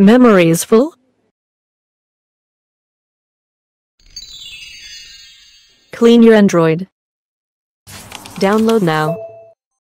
Memory is full? Clean your Android. Download now.